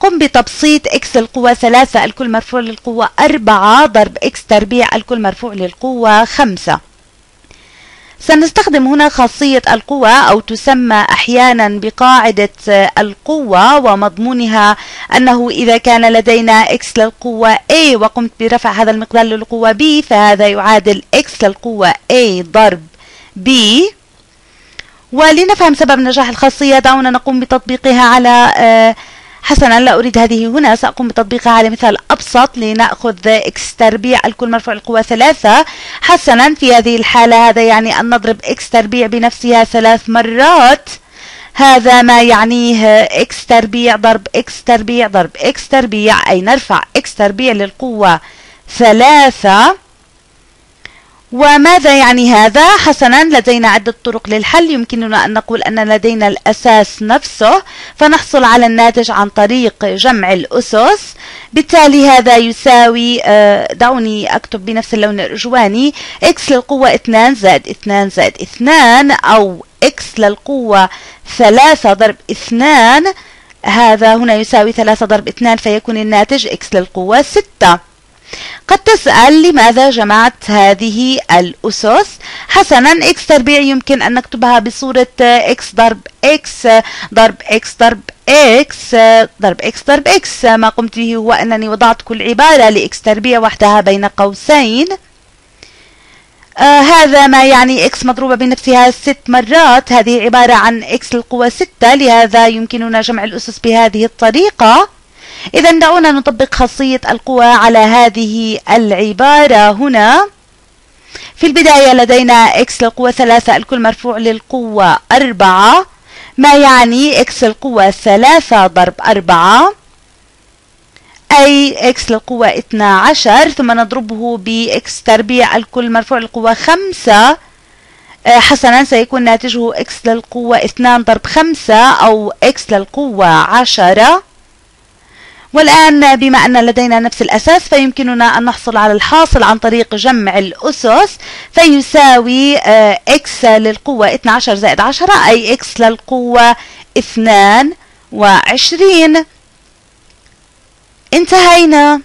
قم بتبسيط x للقوة 3 الكل مرفوع للقوة 4 ضرب x تربيع الكل مرفوع للقوة 5 سنستخدم هنا خاصية القوة أو تسمى أحيانا بقاعدة القوة ومضمونها أنه إذا كان لدينا x للقوة a وقمت برفع هذا المقدار للقوة b فهذا يعادل x للقوة a ضرب b. ولنفهم سبب نجاح الخاصية دعونا نقوم بتطبيقها على آه حسنا لا أريد هذه هنا. سأقوم بتطبيقها على مثال أبسط لنأخذ x تربيع الكل مرفوع القوة ثلاثة. حسنا في هذه الحالة هذا يعني أن نضرب x تربيع بنفسها ثلاث مرات. هذا ما يعنيه x تربيع ضرب x تربيع ضرب x تربيع أي نرفع x تربيع للقوة ثلاثة. وماذا يعني هذا؟ حسنا لدينا عدة طرق للحل. يمكننا أن نقول أن لدينا الأساس نفسه. فنحصل على الناتج عن طريق جمع الأسس. بالتالي هذا يساوي آه، دعوني أكتب بنفس اللون الأرجواني x للقوة 2 زائد 2 زائد 2 أو x للقوة 3 ضرب 2 هذا هنا يساوي 3 ضرب 2 فيكون الناتج x للقوة 6 قد تسأل لماذا جمعت هذه الأسس؟ حسنا x تربيع يمكن أن نكتبها بصورة x ضرب x ضرب x ضرب x ضرب x ضرب x ما قمت به هو أنني وضعت كل عبارة ل x تربيع وحدها بين قوسين. آه هذا ما يعني x مضروبة بنفسها ست مرات. هذه عبارة عن x القوة ستة لهذا يمكننا جمع الأسس بهذه الطريقة. إذا دعونا نطبق خاصية القوى على هذه العبارة هنا. في البداية لدينا x للقوة ثلاثة الكل مرفوع للقوة أربعة. ما يعني x للقوة ثلاثة ضرب أربعة؟ أي x للقوة 12 ثم نضربه ب x تربيع الكل مرفوع للقوة خمسة. آه، حسنا سيكون ناتجه x للقوة 2 ضرب 5 أو x للقوة 10 والآن بما أن لدينا نفس الأساس فيمكننا أن نحصل على الحاصل عن طريق جمع الأسس فيساوي آه، x للقوة 12 زائد 10 أي x للقوة 22 انتهينا.